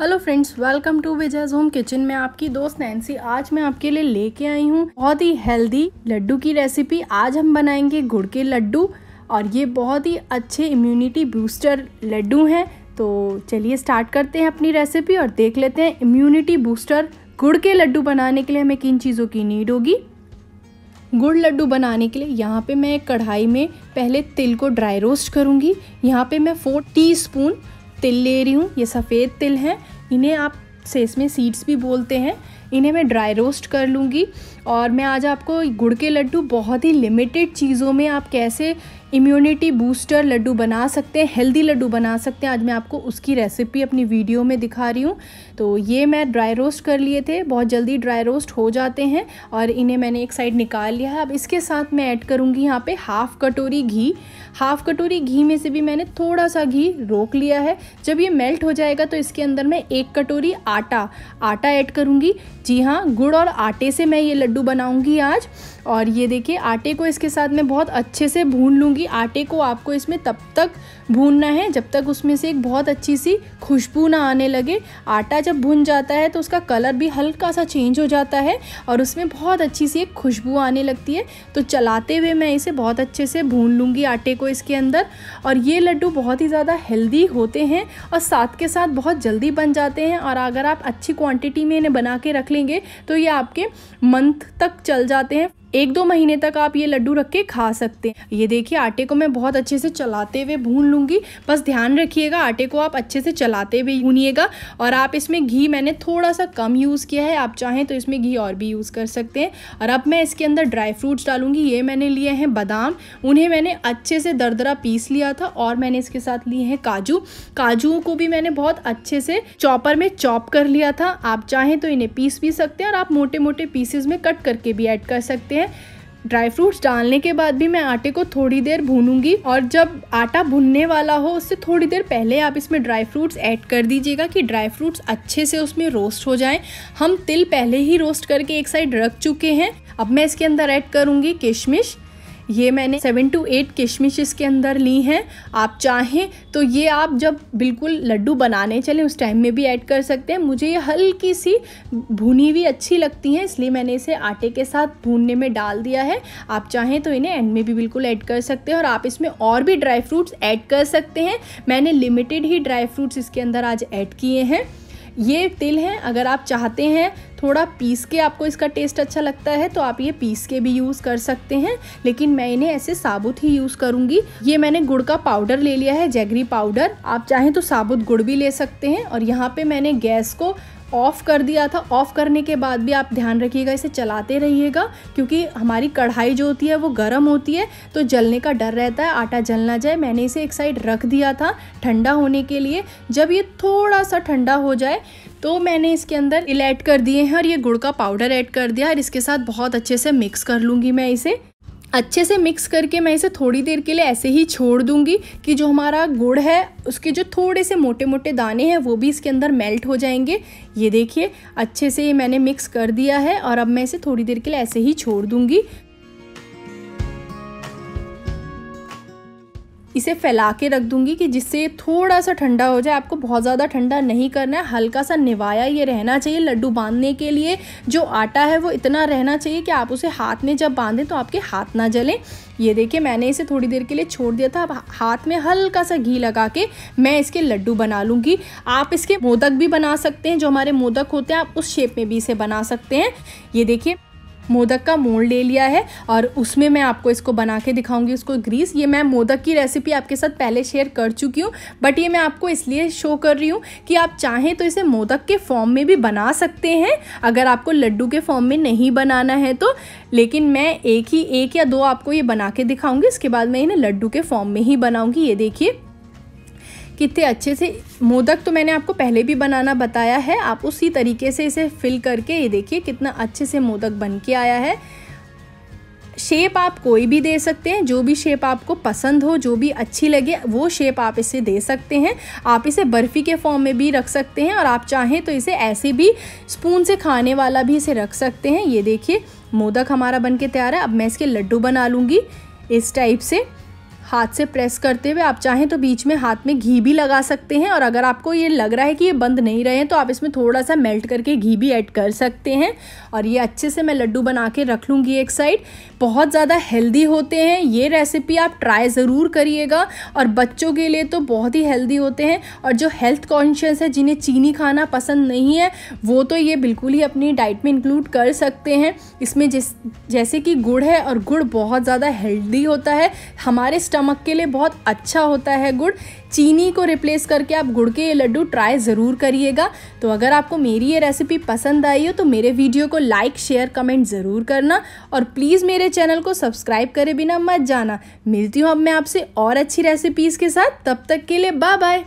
Hello friends welcome to Vijaya's home kitchen में आपकी दोस्त नैन्सी आज मैं आपके लिए लेके आई हूँ बहुत ही हेल्दी लड्डू की रेसिपी आज हम बनाएँगे गुड़ के लड्डू और ये बहुत ही अच्छे इम्यूनिटी बूस्टर लड्डू हैं। तो चलिए स्टार्ट करते हैं अपनी रेसिपी और देख लेते हैं इम्यूनिटी बूस्टर गुड़ के लड्डू बनाने के लिए हमें किन चीज़ों की नीड होगी। गुड़ लड्डू बनाने के लिए यहाँ पे मैं कढ़ाई में पहले तिल को ड्राई रोस्ट करूँगी। यहाँ पे मैं फोर टी स्पून तिल ले रही हूँ, ये सफ़ेद तिल हैं। इन्हें आप सेस में सीड्स भी बोलते हैं। इन्हें मैं ड्राई रोस्ट कर लूँगी। और मैं आज आपको गुड़ के लड्डू बहुत ही लिमिटेड चीज़ों में आप कैसे इम्यूनिटी बूस्टर लड्डू बना सकते हैं हेल्दी लड्डू बना सकते हैं। आज मैं आपको उसकी रेसिपी अपनी वीडियो में दिखा रही हूँ। तो ये मैं ड्राई रोस्ट कर लिए थे, बहुत जल्दी ड्राई रोस्ट हो जाते हैं और इन्हें मैंने एक साइड निकाल लिया है। अब इसके साथ मैं ऐड करूँगी यहाँ पे हाफ़ कटोरी घी। हाफ़ कटोरी घी में से भी मैंने थोड़ा सा घी रोक लिया है। जब ये मेल्ट हो जाएगा तो इसके अंदर मैं एक कटोरी आटा आटा ऐड करूँगी। जी हाँ गुड़ और आटे से मैं ये लड्डू बनाऊँगी आज। और ये देखिए, आटे को इसके साथ मैं बहुत अच्छे से भून लूँगी। आटे को आपको इसमें तब तक भूनना है जब तक उसमें से एक बहुत अच्छी सी खुशबू ना आने लगे। आटा जब भुन जाता है तो उसका कलर भी हल्का सा चेंज हो जाता है और उसमें बहुत अच्छी सी एक खुशबू आने लगती है। तो चलाते हुए मैं इसे बहुत अच्छे से भून लूँगी आटे को इसके अंदर और ये लड्डू बहुत ही ज़्यादा हेल्दी होते हैं और साथ के साथ बहुत जल्दी बन जाते हैं और अगर आप अच्छी क्वान्टिटी में इन्हें बना के रख लेंगे तो ये आपके मंथ तक चल जाते हैं। एक दो महीने तक आप ये लड्डू रख के खा सकते हैं। ये देखिए, आटे को मैं बहुत अच्छे से चलाते हुए भून लूँगी। बस ध्यान रखिएगा, आटे को आप अच्छे से चलाते हुए भूनिएगा और आप इसमें घी मैंने थोड़ा सा कम यूज़ किया है। आप चाहें तो इसमें घी और भी यूज़ कर सकते हैं। और अब मैं इसके अंदर ड्राई फ्रूट्स डालूँगी। ये मैंने लिए हैं बादाम। उन्हें मैंने अच्छे से दरदरा पीस लिया था और मैंने इसके साथ लिए हैं काजू। काजू को भी मैंने बहुत अच्छे से चॉपर में चॉप कर लिया था। आप चाहें तो इन्हें पीस भी सकते हैं और आप मोटे मोटे पीसेस में कट करके भी ऐड कर सकते हैं। ड्राई फ्रूट्स डालने के बाद भी मैं आटे को थोड़ी देर भूनूँगी और जब आटा भुनने वाला हो, उससे थोड़ी देर पहले आप इसमें ड्राई फ्रूट्स ऐड कर दीजिएगा कि ड्राई फ्रूट्स अच्छे से उसमें रोस्ट हो जाएँ। हम तिल पहले ही रोस्ट करके एक साइड रख चुके हैं। अब मैं इसके अंदर ऐड करूँगी किशमिश। ये मैंने सेवन टू एट किशमिश इसके अंदर ली हैं। आप चाहें तो ये आप जब बिल्कुल लड्डू बनाने चले, उस टाइम में भी ऐड कर सकते हैं। मुझे ये हल्की सी भुनी हुई अच्छी लगती हैं, इसलिए मैंने इसे आटे के साथ भूनने में डाल दिया है। आप चाहें तो इन्हें एंड में भी बिल्कुल ऐड कर सकते हैं और आप इसमें और भी ड्राई फ्रूट्स ऐड कर सकते हैं। मैंने लिमिटेड ही ड्राई फ्रूट्स इसके अंदर आज ऐड किए हैं। ये तिल हैं, अगर आप चाहते हैं थोड़ा पीस के आपको इसका टेस्ट अच्छा लगता है तो आप ये पीस के भी यूज़ कर सकते हैं। लेकिन मैं इन्हें ऐसे साबुत ही यूज़ करूँगी। ये मैंने गुड़ का पाउडर ले लिया है जैगरी पाउडर आप चाहें तो साबुत गुड़ भी ले सकते हैं। और यहाँ पे मैंने गैस को ऑफ़ कर दिया था। ऑफ़ करने के बाद भी आप ध्यान रखिएगा, इसे चलाते रहिएगा, क्योंकि हमारी कढ़ाई जो होती है वो गर्म होती है तो जलने का डर रहता है, आटा जल ना जाए। मैंने इसे एक साइड रख दिया था ठंडा होने के लिए। जब ये थोड़ा सा ठंडा हो जाए तो मैंने इसके अंदर इल ऐड कर दिए हैं और ये गुड़ का पाउडर ऐड कर दिया और इसके साथ बहुत अच्छे से मिक्स कर लूँगी मैं इसे। अच्छे से मिक्स करके मैं इसे थोड़ी देर के लिए ऐसे ही छोड़ दूँगी कि जो हमारा गुड़ है, उसके जो थोड़े से मोटे मोटे दाने हैं, वो भी इसके अंदर मेल्ट हो जाएँगे। ये देखिए, अच्छे से ये मैंने मिक्स कर दिया है और अब मैं इसे थोड़ी देर के लिए ऐसे ही छोड़ दूँगी। इसे फैला के रख दूँगी कि जिससे थोड़ा सा ठंडा हो जाए। आपको बहुत ज़्यादा ठंडा नहीं करना है। हल्का सा निवाया ये रहना चाहिए लड्डू बांधने के लिए। जो आटा है वो इतना रहना चाहिए कि आप उसे हाथ में जब बांधें तो आपके हाथ ना जलें। ये देखिए, मैंने इसे थोड़ी देर के लिए छोड़ दिया था। अब हाथ में हल्का सा घी लगा के मैं इसके लड्डू बना लूँगी। आप इसके मोदक भी बना सकते हैं। जो हमारे मोदक होते हैं, आप उस शेप में भी इसे बना सकते हैं। ये देखिए मोदक का मोल्ड ले लिया है और उसमें मैं आपको इसको बना के दिखाऊँगी उसको ग्रीस ये मैं मोदक की रेसिपी आपके साथ पहले शेयर कर चुकी हूँ बट ये मैं आपको इसलिए शो कर रही हूँ कि आप चाहें तो इसे मोदक के फॉर्म में भी बना सकते हैं। अगर आपको लड्डू के फॉर्म में नहीं बनाना है तो लेकिन मैं एक ही, एक या दो आपको ये बना के दिखाऊँगी, इसके बाद मैं इन्हें लड्डू के फॉर्म में ही बनाऊँगी। ये देखिए। कितने अच्छे से, मोदक तो मैंने आपको पहले भी बनाना बताया है। आप उसी तरीके से इसे फिल करके, ये देखिए कितना अच्छे से मोदक बन के आया है। शेप आप कोई भी दे सकते हैं, जो भी शेप आपको पसंद हो, जो भी अच्छी लगे, वो शेप आप इसे दे सकते हैं। आप इसे बर्फ़ी के फॉर्म में भी रख सकते हैं और आप चाहें तो इसे ऐसे भी स्पून से खाने वाला भी इसे रख सकते हैं। ये देखिए, मोदक हमारा बन के तैयार है। अब मैं इसके लड्डू बना लूँगी इस टाइप से। हाथ से प्रेस करते हुए आप चाहें तो बीच में हाथ में घी भी लगा सकते हैं और अगर आपको ये लग रहा है कि ये बंद नहीं रहे हैं तो आप इसमें थोड़ा सा मेल्ट करके घी भी ऐड कर सकते हैं। और ये अच्छे से मैं लड्डू बना के रख लूँगी एक साइड। बहुत ज़्यादा हेल्दी होते हैं ये रेसिपी, आप ट्राई ज़रूर करिएगा। और बच्चों के लिए तो बहुत ही हेल्दी होते हैं। और जो हेल्थ कॉन्शियस है, जिन्हें चीनी खाना पसंद नहीं है, वो तो ये बिल्कुल ही अपनी डाइट में इंक्लूड कर सकते हैं। इसमें जिस कि गुड़ है और गुड़ बहुत ज़्यादा हेल्दी होता है। हमारे स्टमक के लिए बहुत अच्छा होता है गुड़। चीनी को रिप्लेस करके आप गुड़ के ये लड्डू ट्राई ज़रूर करिएगा। तो अगर आपको मेरी ये रेसिपी पसंद आई हो तो मेरे वीडियो को लाइक शेयर कमेंट ज़रूर करना। और प्लीज़ मेरे चैनल को सब्सक्राइब करे बिना मत जाना। मिलती हूँ अब मैं आपसे और अच्छी रेसिपीज़ के साथ। तब तक के लिए बाय बाय